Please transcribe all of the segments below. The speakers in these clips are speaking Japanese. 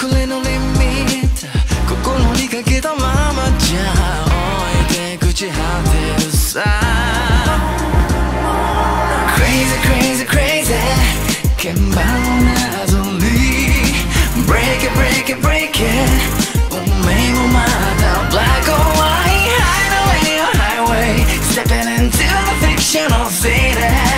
Crazy, Crazy crazy crazy 鍵盤の謎に Break it break it break it 運命もまた Black or white Hideaway highway Stepping into the fictional city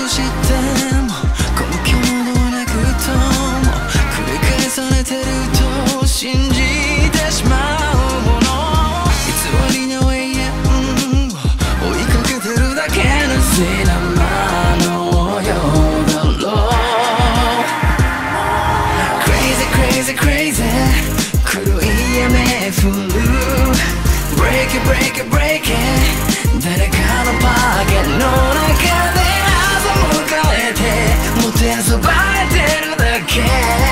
れしても根ものなくとも繰り返されてると信じてしまうもの偽りの永遠を追いかけてるだけのせいな魔のようだろうク r a z y c r イ z y c r a z 黒いる Break it, break it, break it 誰かのバーゲンの dance by the candle.